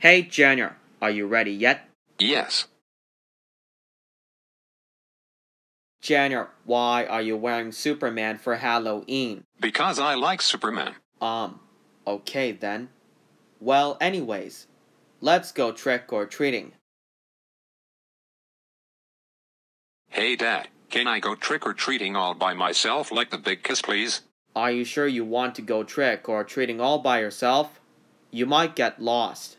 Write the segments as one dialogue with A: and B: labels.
A: Hey, Junior, are you ready yet?
B: Yes.
A: Junior, why are you wearing Superman for Halloween?
B: Because I like Superman.
A: Um, okay then. Well, anyways, let's go trick or treating.
B: Hey, Dad, can I go trick or treating all by myself like the big kiss, please?
A: Are you sure you want to go trick or treating all by yourself? You might get lost.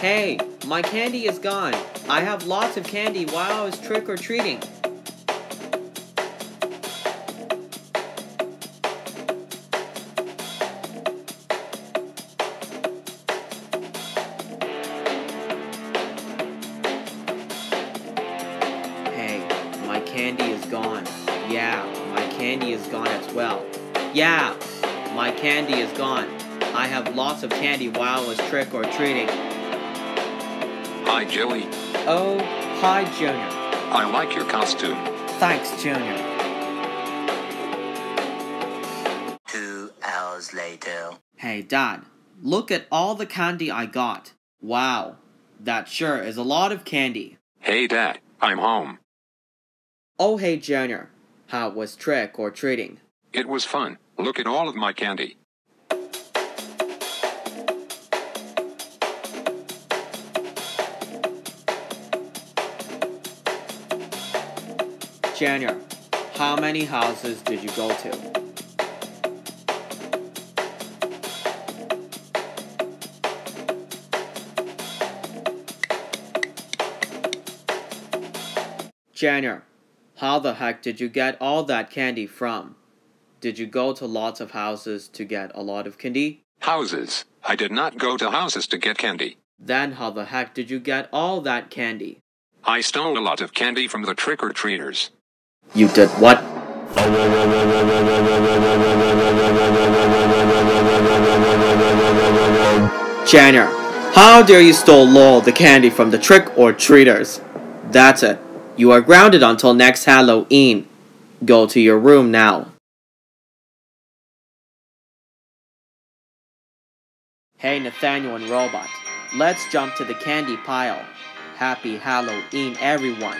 A: Hey, my candy is gone. I have lots of candy while I was trick or treating. Hey, my candy is gone. Yeah, my candy is gone as well. Yeah, my candy is gone. I have lots of candy while I was trick or treating.
B: Hi, Joey.
A: Oh, hi, Junior.
B: I like your costume.
A: Thanks, Junior.
C: Two hours later.
A: Hey, Dad, look at all the candy I got. Wow, that sure is a lot of candy.
B: Hey, Dad, I'm home.
A: Oh, hey, Junior. How was trick or treating?
B: It was fun. Look at all of my candy.
A: Junior, how many houses did you go to? Junior, how the heck did you get all that candy from? Did you go to lots of houses to get a lot of candy?
B: Houses. I did not go to houses to get candy.
A: Then how the heck did you get all that candy?
B: I stole a lot of candy from the trick or treaters.
A: You did what? Junior, how dare you stole all the candy from the trick or treaters? That's it. You are grounded until next Halloween. Go to your room now. Hey Nathaniel and Robot, let's jump to the candy pile. Happy Halloween everyone.